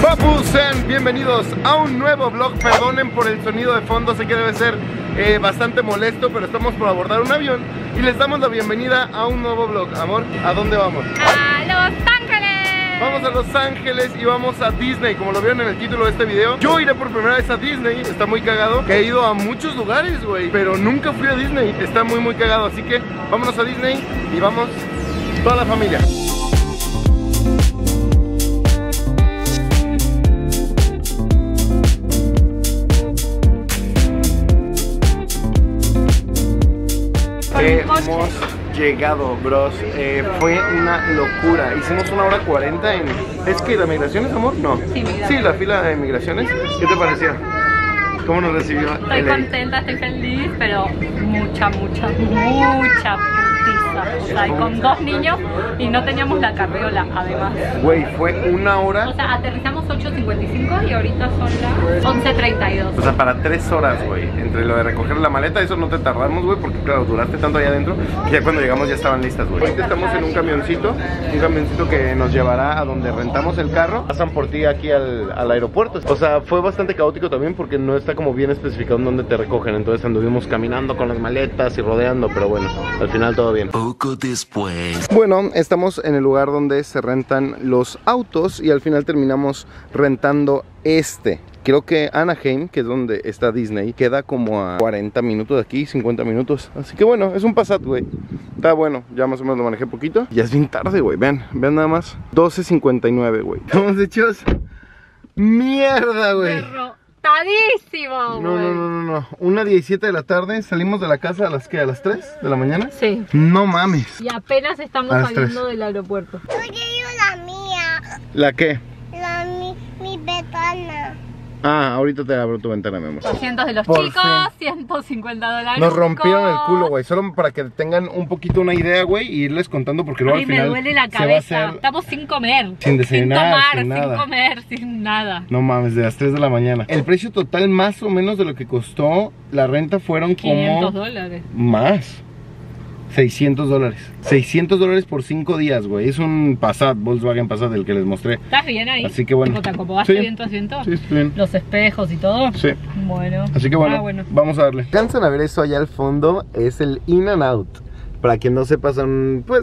Papus, sean bienvenidos a un nuevo vlog. Perdonen por el sonido de fondo, sé que debe ser eh, bastante molesto, pero estamos por abordar un avión y les damos la bienvenida a un nuevo vlog. Amor, ¿a dónde vamos? ¡A Los! Vamos a Los Ángeles y vamos a Disney, como lo vieron en el título de este video. Yo iré por primera vez a Disney, está muy cagado. Que he ido a muchos lugares, güey, pero nunca fui a Disney. Está muy, muy cagado, así que vámonos a Disney y vamos toda la familia. Hemos llegado, bros. Eh, fue una locura. Hicimos una hora 40 en. ¿Es que la migraciones, amor? No. Sí, la fila de migraciones. ¿Qué te pareció? ¿Cómo nos recibió? Estoy contenta, estoy feliz, pero mucha, mucha, mucha putiza. O sea, y con dos niños y no teníamos la carriola, además. Güey, fue una O hora. sea, aterrizamos 8.55 y ahorita son las 11.32. O sea, para tres horas, güey. Entre lo de recoger la maleta, eso no te tardamos, güey, porque claro, duraste tanto allá adentro que ya cuando llegamos ya estaban listas, güey. Ahorita estamos en un camioncito, un camioncito que nos llevará a donde rentamos el carro. Pasan por ti aquí al, al aeropuerto. O sea, fue bastante caótico también porque no está como bien especificado en dónde te recogen. Entonces anduvimos caminando con las maletas y rodeando, pero bueno, al final todo bien. Poco después. Bueno, estamos en el lugar donde se rentan los autos y al final terminamos rentando este. Creo que Anaheim, que es donde está Disney, queda como a 40 minutos de aquí, 50 minutos. Así que bueno, es un Passat, güey. Está bueno, ya más o menos lo manejé poquito. Ya es bien tarde, güey. Vean, vean nada más. 12.59, güey. Estamos hechos mierda, güey. No, güey. no, no, no. Una 17 de la tarde, salimos de la casa a las que, a las 3 de la mañana. Sí. No mames. Y apenas estamos saliendo del aeropuerto. Yo quiero la mía, ¿La qué? la mi, mi ventana. Ah, ahorita te abro tu ventana, mi amor. 200 de los Por chicos, fin. 150 dólares. Nos rompieron el culo, güey. Solo para que tengan un poquito una idea, güey, y irles contando porque luego Ay, al me final duele la se va a cabeza. hacer Estamos sin comer. Sin desayunar, Sin tomar, sin nada. comer, sin nada. No mames, de las 3 de la mañana. El precio total más o menos de lo que costó la renta fueron 500 como dólares. más. 600 dólares. 600 dólares por 5 días, güey. Es un Passat, Volkswagen Passat del que les mostré. ¿Estás bien ahí? Así que bueno. ¿Te acomodaste Sí. bien tu asiento? Sí, estoy bien. Los espejos y todo. Sí. Bueno. Así que bueno, Ah, bueno. vamos a darle. Cansan a ver eso allá al fondo, es el In and Out. Para quien no sepa, son pues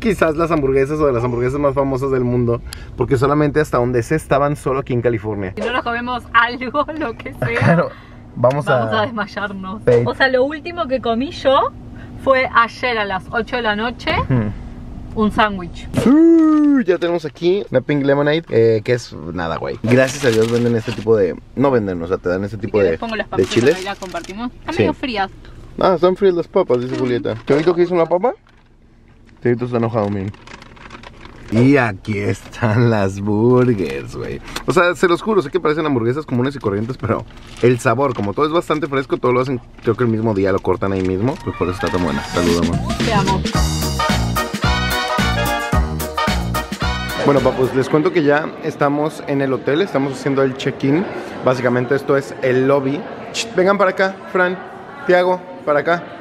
quizás las hamburguesas o de las hamburguesas más famosas del mundo, porque solamente hasta donde se estaban solo aquí en California. Si no nos comemos algo, lo que sea, Claro, vamos, vamos a, a... desmayarnos. Pe- O sea, lo último que comí yo fue ayer a las 8 de la noche Hmm. un sándwich. Uh, ya tenemos aquí una Pink Lemonade, eh, que es nada, güey. Gracias a Dios venden este tipo de... No venden, o sea, te dan este tipo de, pongo las de papitas chiles. las compartimos. Están Sí. medio frías. Ah, están frías las papas, dice Julieta. ¿Teorito que hizo una papa? Teorito está enojado, miren. Y aquí están las burgers, güey. O sea, se los juro, sé que parecen hamburguesas comunes y corrientes, pero el sabor, como todo es bastante fresco, todo lo hacen, creo que el mismo día lo cortan ahí mismo, pues por eso está tan buena. Saludos, amor. Te amo. Bueno, papus, les cuento que ya estamos en el hotel, estamos haciendo el check-in. Básicamente esto es el lobby. Vengan para acá, Fran, Tiago, para acá.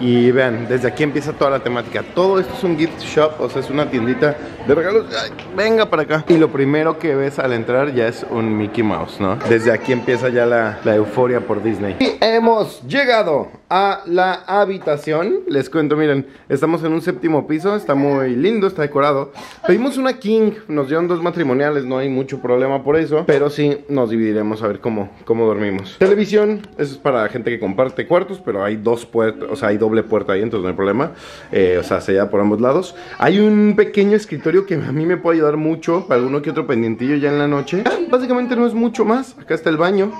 Y vean, desde aquí empieza toda la temática. Todo esto es un gift shop, o sea, es una tiendita de regalos. Venga para acá. Y lo primero que ves al entrar ya es un Mickey Mouse, ¿no? Desde aquí empieza ya la, la euforia por Disney. Y hemos llegado a la habitación. Les cuento, miren, estamos en un séptimo piso, está muy lindo, está decorado. Pedimos una king, nos dieron dos matrimoniales, no hay mucho problema por eso, pero sí nos dividiremos a ver cómo, cómo dormimos. Televisión, eso es para gente que comparte cuartos, pero hay dos puertas, o sea, hay doble puerta ahí, entonces no hay problema. Eh, o sea, se lleva por ambos lados. Hay un pequeño escritorio que a mí me puede ayudar mucho para alguno que otro pendientillo ya en la noche. Básicamente no es mucho más. Acá está el baño.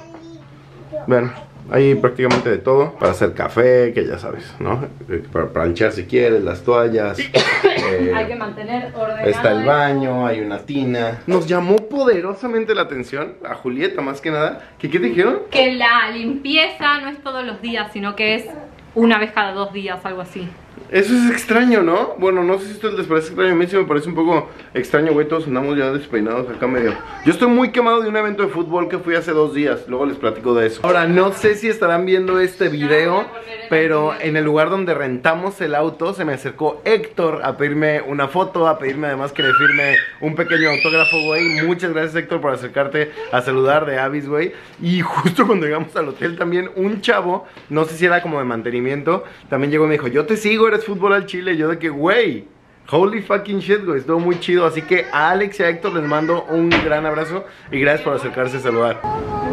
Vean, hay prácticamente de todo. Para hacer café, que ya sabes, ¿no? Eh, Para planchar si quieres, las toallas. eh, Hay que mantener ordenado. Está el baño, hay una tina. Nos llamó poderosamente la atención, a Julieta más que nada, que ¿qué te dijeron? Que la limpieza no es todos los días, sino que es una vez cada dos días, algo así. Eso es extraño, ¿no? Bueno, no sé si esto les parece extraño. A mí sí me parece un poco extraño, güey. Todos andamos ya despeinados acá medio. Yo estoy muy quemado de un evento de fútbol que fui hace dos días. Luego les platico de eso. Ahora, no sé si estarán viendo este video, pero en el lugar donde rentamos el auto se me acercó Héctor a pedirme una foto, a pedirme además que le firme un pequeño autógrafo, güey. Muchas gracias, Héctor, por acercarte a saludar de Avis, güey. Y justo cuando llegamos al hotel también un chavo, no sé si era como de mantenimiento, también llegó y me dijo, yo te sigo, eres fútbol al Chile. Yo de que, güey, holy fucking shit, güey, estuvo muy chido. Así que a Alex y a Héctor les mando un gran abrazo y gracias por acercarse a saludar.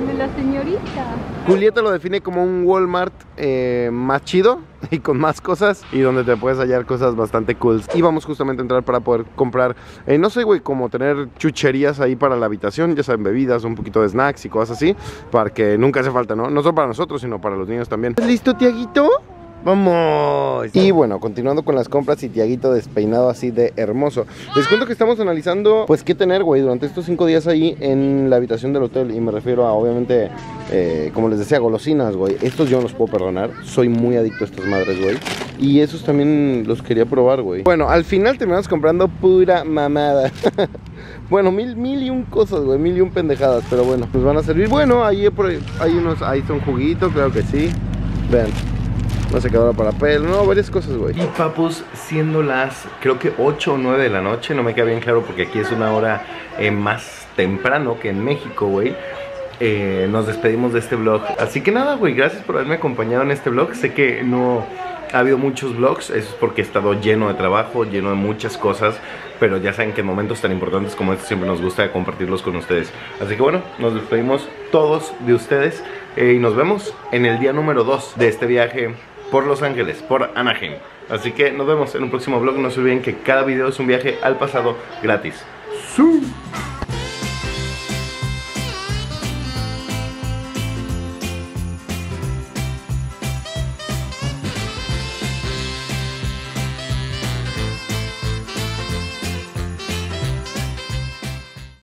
De la señorita. Julieta lo define como un Walmart eh, más chido y con más cosas y donde te puedes hallar cosas bastante cool. Y vamos justamente a entrar para poder comprar, eh, no sé, güey, como tener chucherías ahí para la habitación, ya saben, bebidas, un poquito de snacks y cosas así, para que nunca hace falta, ¿no? No solo para nosotros, sino para los niños también. ¿Listo, Tiaguito? ¡Vamos! Y bueno, continuando con las compras y Tiaguito despeinado así de hermoso. Les cuento que estamos analizando, pues, qué tener, güey, durante estos cinco días ahí en la habitación del hotel. Y me refiero a, obviamente, eh, como les decía, golosinas, güey. Estos yo no los puedo perdonar. Soy muy adicto a estas madres, güey. Y esos también los quería probar, güey. Bueno, al final terminamos comprando pura mamada. Bueno, mil, mil y un cosas, güey, mil y un pendejadas, pero bueno, nos van a servir. Bueno, ahí por ahí- unos, ahí son juguitos, claro que sí. Vean, una secadora para pelo, no, varias cosas, güey. Y papus, siendo las, creo que 8 o 9 de la noche, no me queda bien claro porque aquí es una hora eh, más temprano que en México, güey. Eh, nos despedimos de este vlog. Así que nada, güey, gracias por haberme acompañado en este vlog. Sé que no ha habido muchos vlogs, eso es porque he estado lleno de trabajo, lleno de muchas cosas, pero ya saben que en momentos tan importantes como este siempre nos gusta compartirlos con ustedes. Así que bueno, nos despedimos todos de ustedes eh, y nos vemos en el día número 2 de este viaje por Los Ángeles, por Anaheim. Así que nos vemos en un próximo vlog. No se olviden que cada video es un viaje al pasado gratis.